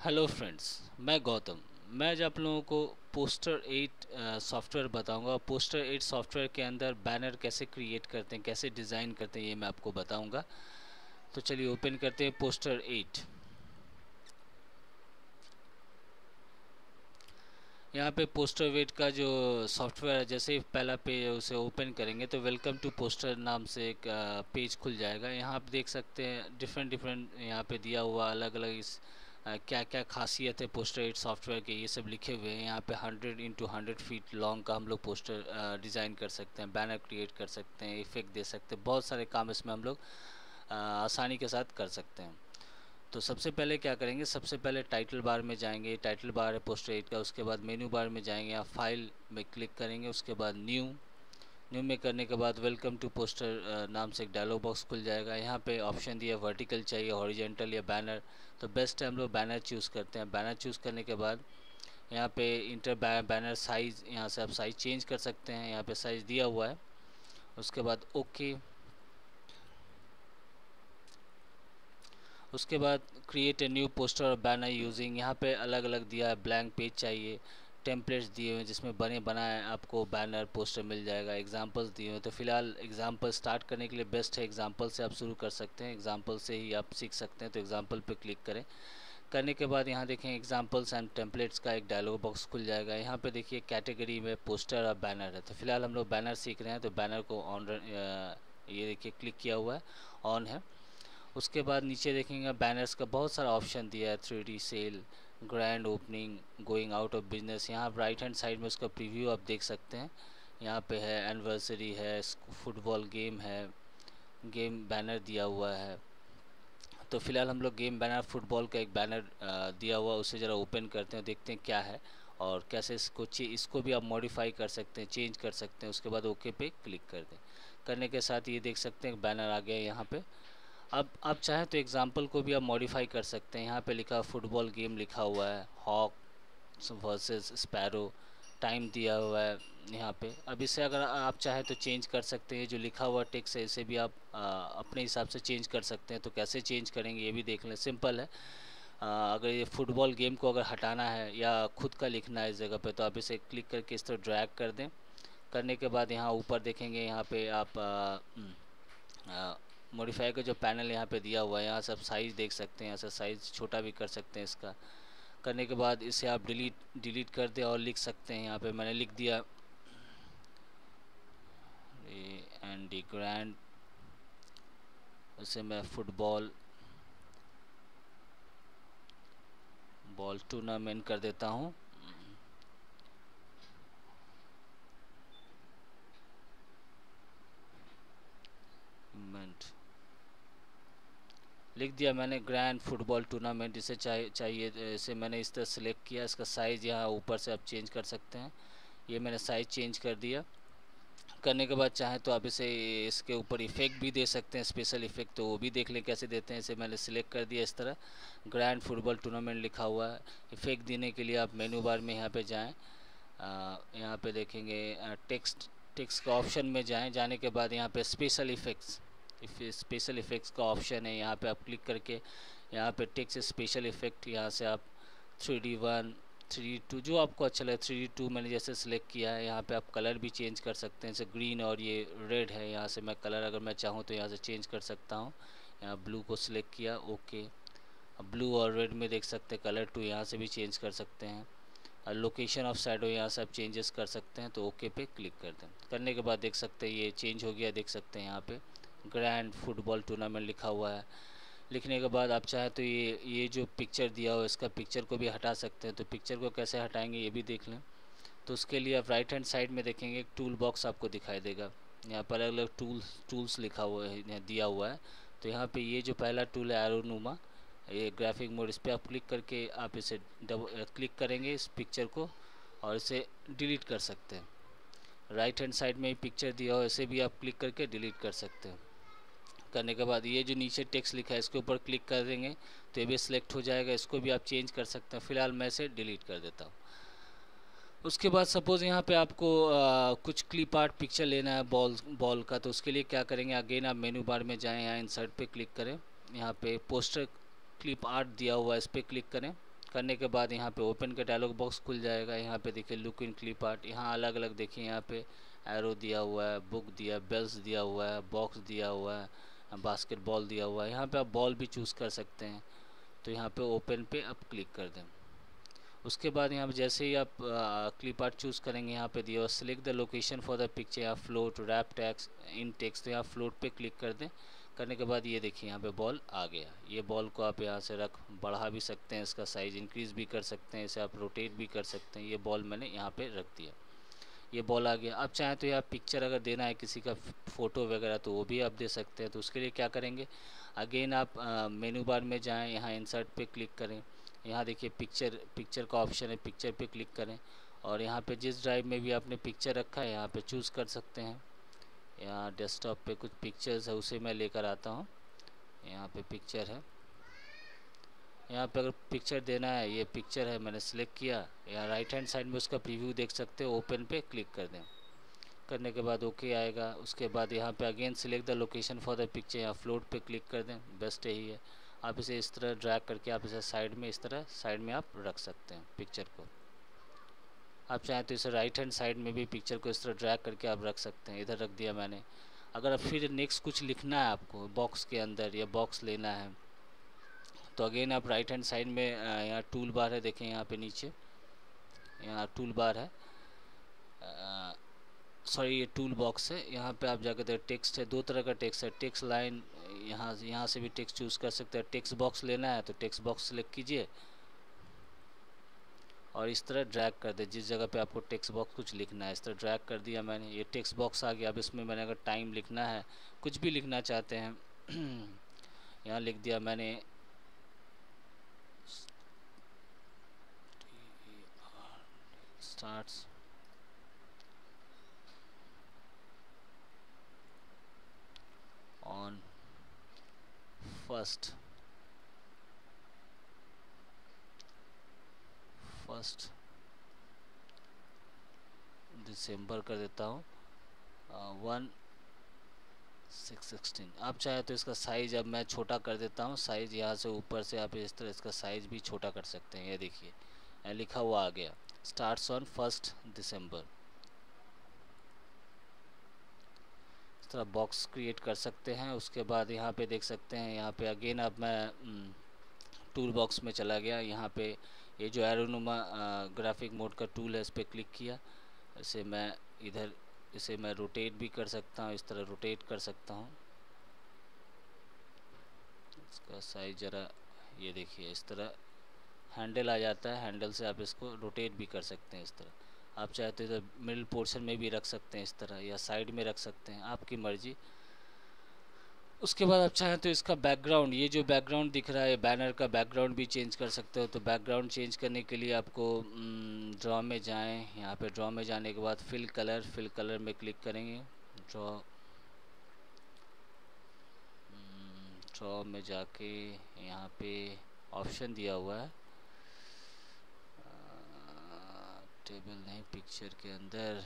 Hello friends मैं गौतम। मैं आज आप लोगों को पोस्टर एट सॉफ्टवेयर बताऊँगा पोस्टर एट सॉफ्टवेयर के अंदर बैनर कैसे क्रिएट करते हैं, कैसे डिज़ाइन करते हैं, ये मैं आपको बताऊँगा। तो चलिए ओपन करते हैं पोस्टर एट यहाँ पे पोस्टर वेट का जो सॉफ्टवेयर है, जैसे पहला पेज उसे ओपन करेंगे तो वेलकम टू पोस्टर नाम से एक पेज खुल जाएगा। यहाँ आप देख सकते हैं डिफरेंट डिफरेंट यहाँ पे दिया हुआ अलग अलग इस क्या क्या खासियत है पोस्टर एट सॉफ्टवेयर के ये सब लिखे हुए हैं। यहाँ पे 100 इंटू हंड्रेड फीट लॉन्ग का हम लोग पोस्टर डिज़ाइन कर सकते हैं बैनर क्रिएट कर सकते हैं इफ़ेक्ट दे सकते हैं। बहुत सारे काम इसमें हम लोग आसानी के साथ कर सकते हैं। तो सबसे पहले क्या करेंगे, सबसे पहले टाइटल बार में जाएँगे। टाइटल बार है पोस्टर एट का, उसके बाद मेन्यू बार में जाएँगे। आप फ़ाइल में क्लिक करेंगे, उसके बाद न्यू न्यू में करने के बाद वेलकम टू पोस्टर नाम से एक डायलॉग बॉक्स खुल जाएगा। यहाँ पे ऑप्शन दिया वर्टिकल चाहिए हॉरिजेंटल या बैनर तो बेस्ट हम लोग बैनर चूज़ करते हैं। बैनर चूज़ करने के बाद यहाँ पे इंटर बैनर साइज़ यहाँ से आप साइज़ चेंज कर सकते हैं। यहाँ पे साइज़ दिया हुआ है। उसके बाद ओके उसके बाद क्रिएट ए न्यू पोस्टर और बैनर यूजिंग यहाँ पे अलग अलग दिया है। ब्लैंक पेज चाहिए। टेम्पलेट्स दिए हुए जिसमें बने बनाए आपको बैनर पोस्टर मिल जाएगा एग्जांपल्स दिए हुए तो फ़िलहाल एग्जांपल स्टार्ट करने के लिए बेस्ट है एग्जांपल से आप शुरू कर सकते हैं एग्जांपल से ही आप सीख सकते हैं तो एग्जांपल पे क्लिक करें। करने के बाद यहाँ देखें एग्जांपल्स एंड टेम्पलेट्स का एक डायलॉग बॉक्स खुल जाएगा। यहाँ पे देखिए कैटेगरी में पोस्टर और बैनर है। तो फ़िलहाल हम लोग बैनर सीख रहे हैं तो बैनर को ऑन ये देखिए क्लिक किया हुआ है ऑन है। उसके बाद नीचे देखेंगे बैनर्स का बहुत सारा ऑप्शन दिया है three sale grand opening going out of business यहाँ राइट हैंड साइड में उसका प्रीव्यू आप देख सकते हैं। यहाँ पे है एनिवर्सरी है फुटबॉल गेम है गेम बैनर दिया हुआ है। तो फ़िलहाल हम लोग गेम बैनर फुटबॉल का एक बैनर दिया हुआ, उसे ज़रा ओपन करते हैं देखते हैं क्या है। और कैसे इसको इसको भी आप मॉडिफाई कर सकते हैं चेंज कर सकते हैं। उसके बाद ओके पे क्लिक कर दें। करने के साथ ये देख सकते हैं बैनर आ गया यहाँ पे। अब आप चाहें तो एग्ज़ाम्पल को भी आप मॉडिफाई कर सकते हैं। यहाँ पे लिखा फुटबॉल गेम लिखा हुआ है। हॉक वर्सेस स्पैरो टाइम दिया हुआ है यहाँ पे। अब इसे अगर आप चाहें तो चेंज कर सकते हैं। जो लिखा हुआ टेक्स है इसे भी आप आ, अपने हिसाब से चेंज कर सकते हैं। तो कैसे चेंज करेंगे ये भी देख लें। सिंपल है। आ, अगर ये फुटबॉल गेम को अगर हटाना है या खुद का लिखना है इस जगह पे तो आप इसे क्लिक करके इस तरह ड्रैग कर दें। करने के बाद यहाँ ऊपर देखेंगे यहाँ पे आप आ, मॉडिफाई का जो पैनल यहाँ पे दिया हुआ है, यहाँ से आप साइज़ देख सकते हैं यहाँ साइज़ छोटा भी कर सकते हैं इसका। करने के बाद इसे आप डिलीट डिलीट कर दें और लिख सकते हैं यहाँ पे। मैंने लिख दिया एंड डी ग्रैंड उसे मैं फुटबॉल बॉल टूर्नामेंट कर देता हूँ। लिख दिया मैंने ग्रैंड फुटबॉल टूर्नामेंट इसे चाहिए चाहिए, इसे मैंने इस तरह सेलेक्ट किया। इसका साइज़ यहाँ ऊपर से आप चेंज कर सकते हैं। ये मैंने साइज़ चेंज कर दिया। करने के बाद चाहें तो आप इसे, इसके ऊपर इफ़ेक्ट भी दे सकते हैं। स्पेशल इफ़ेक्ट तो वो भी देख लें कैसे देते हैं। इसे मैंने सिलेक्ट कर दिया इस तरह। ग्रैंड फुटबॉल टूर्नामेंट लिखा हुआ है। इफ़ेक्ट देने के लिए आप मेनू बार में यहाँ पे जाएँ। यहाँ पे देखेंगे टेक्स्ट टेक्स्ट का ऑप्शन में जाएँ। जाने के बाद यहाँ पे स्पेशल इफ़ेक्ट्स स्पेशल इफ़ेक्ट्स का ऑप्शन है, यहाँ पे आप क्लिक करके, यहाँ पे टेक्स स्पेशल इफ़ेक्ट यहाँ से आप three D one three two जो आपको अच्छा लगे थ्री डी टू मैंने जैसे सेलेक्ट किया है, यहाँ पे आप कलर भी चेंज कर सकते हैं, जैसे ग्रीन और ये रेड है, यहाँ से मैं कलर अगर मैं चाहूँ तो यहाँ से चेंज कर सकता हूँ। यहाँ ब्लू को सिलेक्ट किया ओके ब्लू और रेड में देख सकते हैं कलर टू यहाँ से भी चेंज कर सकते हैं। और लोकेशन ऑफ़ साइड हो यहाँ से आप चेंजेस कर सकते हैं तो ओके पे क्लिक कर दें। करने के बाद देख सकते हैं, ये चेंज हो गया, देख सकते हैं यहाँ पे। ग्रैंड फुटबॉल टूर्नामेंट लिखा हुआ है। लिखने के बाद आप चाहें तो ये ये जो पिक्चर दिया हो, इसका पिक्चर को भी हटा सकते हैं। तो पिक्चर को कैसे हटाएँगे ये भी देख लें। तो उसके लिए आप राइट हैंड साइड में देखेंगे, एक टूल बॉक्स आपको दिखाई देगा। यहाँ पर अलग अलग टूल्स टूल्स लिखा हुआ है दिया हुआ है। तो यहाँ पे ये जो पहला टूल है एरोनूमा ये ग्राफिक मोड इस पर आप क्लिक करके आप इसे डबल क्लिक करेंगे इस पिक्चर को और इसे डिलीट कर सकते हैं। राइट हैंड साइड में ही पिक्चर दिया हो, इसे भी आप क्लिक करके डिलीट कर सकते हैं। करने के बाद ये जो नीचे टेक्स्ट लिखा है इसके ऊपर क्लिक कर देंगे तो ये भी सिलेक्ट हो जाएगा इसको भी आप चेंज कर सकते हैं। फ़िलहाल मैं इसे डिलीट कर देता हूँ। उसके बाद सपोज़ यहाँ पे आपको आ, कुछ क्लिप आर्ट पिक्चर लेना है बॉल बॉल का तो उसके लिए क्या करेंगे? अगेन आप मेनू बार में जाएँ यहाँ इंसर्ट पे क्लिक करें। यहाँ पे पोस्टर क्लिप आर्ट दिया हुआ है इस पर क्लिक करें। करने के बाद यहाँ पे ओपन का डायलॉग बॉक्स खुल जाएगा। यहाँ पे देखिए लुक इन क्लिप आर्ट यहाँ अलग अलग देखिए यहाँ पे एरो दिया हुआ है बुक दिया बेल्स दिया हुआ है बॉक्स दिया हुआ है। बास्केटबॉल दिया हुआ है। यहाँ पे आप बॉल भी चूज़ कर सकते हैं। तो यहाँ पे ओपन पे आप क्लिक कर दें। उसके बाद यहाँ पे जैसे ही आप क्लिप आर्ट चूज़ करेंगे, यहाँ पे दिया select the location for the picture यहाँ float wrap text in text तो यहाँ फ्लोट पे क्लिक कर दें। करने के बाद ये देखिए यहाँ पे बॉल आ गया। ये बॉल को आप यहाँ से रख, बढ़ा भी सकते हैं, इसका साइज़ इंक्रीज़ भी कर सकते हैं, इसे आप रोटेट भी कर सकते हैं। ये बॉल मैंने यहाँ पर रख दिया। ये बॉल गया। आप चाहें तो यहाँ पिक्चर अगर देना है किसी का फ़ोटो वगैरह तो वो भी आप दे सकते हैं। तो उसके लिए क्या करेंगे? अगेन आप मेनू बार में जाएँ, यहाँ इंसर्ट पे क्लिक करें। यहाँ देखिए पिक्चर पिक्चर का ऑप्शन है पिक्चर पे क्लिक करें। और यहाँ पे जिस ड्राइव में भी आपने पिक्चर रखा है, यहाँ पे चूज़ कर सकते हैं। यहाँ डेस्कटॉप पे कुछ पिक्चर्स है, उसे मैं लेकर आता हूँ। यहाँ पे पिक्चर है। यहाँ पे अगर पिक्चर देना है, ये पिक्चर है, मैंने सेलेक्ट किया, यहाँ राइट हैंड साइड में उसका प्रीव्यू देख सकते हो ओपन पे क्लिक कर दें। करने के बाद ओके आएगा, उसके बाद यहाँ पे again select the location for the picture यहाँ फ्लोट पे क्लिक कर दें बेस्ट यही है। आप इसे इस तरह ड्रैग करके आप इसे साइड में, इस तरह साइड में आप रख सकते हैं पिक्चर को। आप चाहें तो इसे राइट हैंड साइड में भी पिक्चर को इस तरह ड्रैग करके आप रख सकते हैं। इधर रख दिया मैंने। अगर फिर नेक्स्ट कुछ लिखना है आपको बॉक्स के अंदर या बॉक्स लेना है तो अगेन आप राइट हैंड साइड में यहाँ टूल बार है, देखें यहाँ पे नीचे। यहाँ टूल बार है। सॉरी ये टूल बॉक्स है। यहाँ पे आप जाकर टेक्स्ट है, दो तरह का टेक्स्ट है। टेक्स्ट लाइन यहाँ यहाँ से भी टेक्स्ट चूज़ कर सकते हैं। टेक्स्ट बॉक्स लेना है तो टेक्स्ट बॉक्स सेलेक्ट कीजिए। और इस तरह ड्रैग कर दे, जिस जगह पे आपको टेक्स्ट बॉक्स कुछ लिखना है। इस तरह ड्रैग कर दिया मैंने। ये टेक्स्ट बॉक्स आ गया। अब इसमें मैंने अगर टाइम लिखना है, कुछ भी लिखना चाहते हैं, यहाँ लिख दिया मैंने। Starts. On first. फ़र्स्ट दिसंबर कर देता हूँ। वन सिक्स सिक्सटीन आप चाहे तो इसका साइज़ अब मैं छोटा कर देता हूँ। साइज़ यहाँ से ऊपर से आप इस तरह इसका साइज़ भी छोटा कर सकते हैं। ये देखिए। लिखा हुआ आ गया स्टार्ट्स ऑन फ़र्स्ट दिसंबर इस तरह बॉक्स क्रिएट कर सकते हैं उसके बाद यहाँ पे देख सकते हैं यहाँ पे अगेन अब मैं टूल हम्म, बॉक्स में चला गया यहाँ पे ये जो एरोनुमा ग्राफिक मोड का टूल है इस पर क्लिक किया इसे मैं इधर इसे मैं रोटेट भी कर सकता हूँ इस तरह रोटेट कर सकता हूँ। इसका साइज़ ज़रा ये देखिए इस तरह हैंडल आ जाता है, हैंडल से आप इसको रोटेट भी कर सकते हैं इस तरह। आप चाहे तो मिडिल पोर्शन में भी रख सकते हैं इस तरह, या साइड में रख सकते हैं, आपकी मर्ज़ी। उसके बाद आप चाहें तो इसका बैकग्राउंड, ये जो बैकग्राउंड दिख रहा है, बैनर का बैकग्राउंड भी चेंज कर सकते हो। तो बैकग्राउंड चेंज करने के लिए आपको ड्रॉ में जाएँ। यहाँ पे ड्रॉ में जाने के बाद फिल कलर फिल कलर में क्लिक करेंगे। ड्रॉ ड्रॉ में जाके यहाँ पे ऑप्शन दिया हुआ है। टेबल नहीं पिक्चर के अंदर।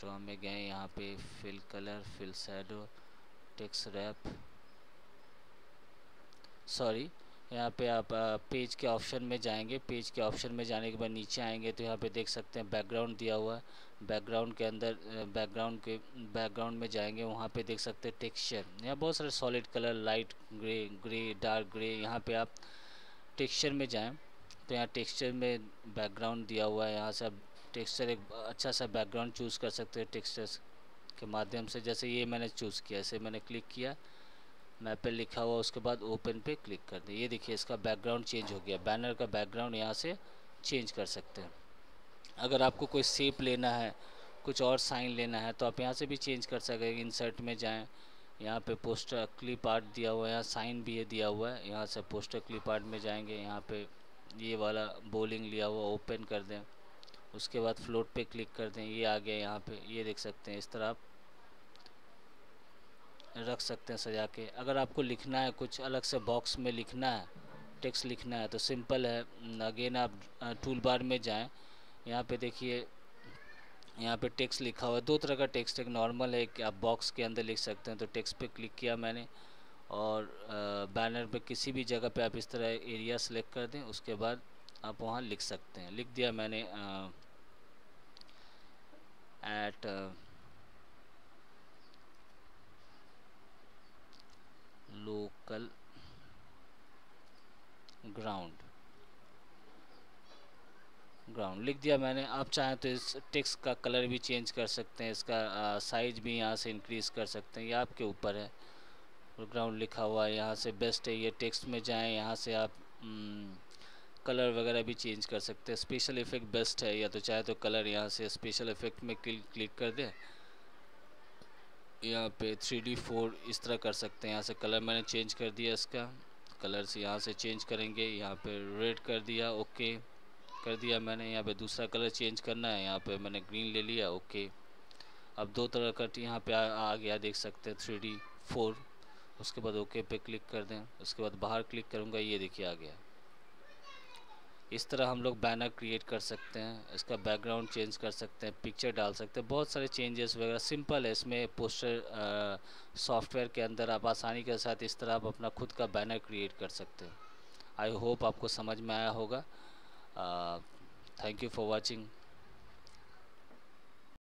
ड्रॉ में गए, यहाँ पे fill colour fill shadow text wrap sorry यहाँ पे आप पेज के ऑप्शन में जाएँगे। पेज के ऑप्शन में जाने के बाद नीचे आएँगे तो यहाँ पे देख सकते हैं बैकग्राउंड दिया हुआ है। बैकग्राउंड के अंदर बैकग्राउंड के बैकग्राउंड में जाएँगे, वहाँ पे देख सकते हैं टेक्सचर यहाँ बहुत सारे solid colour light grey grey dark grey यहाँ पे आप टेक्सचर में जाएँ तो यहाँ टेक्सचर में बैकग्राउंड दिया हुआ है। यहाँ से आप टेक्सचर एक अच्छा सा बैकग्राउंड चूज़ कर सकते हैं टेक्सचर के माध्यम से। जैसे ये मैंने चूज़ किया, इसे मैंने क्लिक किया, मैप पे लिखा हुआ, उसके बाद ओपन पे क्लिक कर दें ये देखिए, इसका बैकग्राउंड चेंज हो गया। बैनर का बैकग्राउंड यहाँ से चेंज कर सकते हैं। अगर आपको कोई सेप लेना है, कुछ और साइन लेना है तो आप यहाँ से भी चेंज कर सकेंगे इंसर्ट में जाएँ, यहाँ पे पोस्टर क्लिप आर्ट दिया हुआ है, यहाँ साइन भी है दिया हुआ है। यहाँ से पोस्टर क्लिप आर्ट में जाएँगे, यहाँ पे ये वाला बोलिंग लिया हुआ ओपन कर दें। उसके बाद फ्लोट पे क्लिक कर दें, ये आ गया यहाँ पे, ये देख सकते हैं, इस तरह आप रख सकते हैं सजा के। अगर आपको लिखना है, कुछ अलग से बॉक्स में लिखना है टेक्स्ट लिखना है तो सिंपल है। अगेन आप टूल बार में जाएँ। यहाँ पे देखिए, यहाँ पे टेक्स्ट लिखा हुआ है। दो तरह का टेक्स्ट एक नॉर्मल है कि आप बॉक्स के अंदर लिख सकते हैं। तो टेक्स्ट पे क्लिक किया मैंने और बैनर पे किसी भी जगह पे आप इस तरह एरिया सेलेक्ट कर दें, उसके बाद आप वहाँ लिख सकते हैं। लिख दिया मैंने एट लोकल ग्राउंड ग्राउंड लिख दिया मैंने। आप चाहें तो इस टेक्स्ट का कलर भी चेंज कर सकते हैं। इसका साइज़ भी यहाँ से इंक्रीज़ कर सकते हैं। ये आपके ऊपर है। ग्राउंड लिखा हुआ है। यहाँ से बेस्ट है। ये टेक्स्ट में जाएँ। यहाँ से आप कलर वगैरह भी चेंज कर सकते हैं। स्पेशल इफ़ेक्ट बेस्ट है या तो चाहे तो कलर यहाँ से स्पेशल इफ़ेक्ट में क्लिक कर दें। यहाँ पे थ्री डी फोर इस तरह कर सकते हैं। यहाँ से कलर मैंने चेंज कर दिया इसका। कलर से यहाँ से चेंज करेंगे। यहाँ पे रेड कर दिया ओके। कर दिया मैंने। यहाँ पे दूसरा कलर चेंज करना है। यहाँ पे मैंने ग्रीन ले लिया ओके। अब दो तरह का यहाँ पे आ, आ गया देख सकते हैं थ्री डी फोर। उसके बाद ओके पे क्लिक कर दें। उसके बाद बाहर क्लिक करूँगा ये देखिए आ गया। इस तरह हम लोग बैनर क्रिएट कर सकते हैं, इसका बैकग्राउंड चेंज कर सकते हैं पिक्चर डाल सकते हैं, बहुत सारे चेंजेस वगैरह। सिंपल है, इसमें पोस्टर सॉफ्टवेयर के अंदर आप आसानी के साथ इस तरह आप अपना खुद का बैनर क्रिएट कर सकते हैं। आई होप आपको समझ में आया होगा। Thank you for watching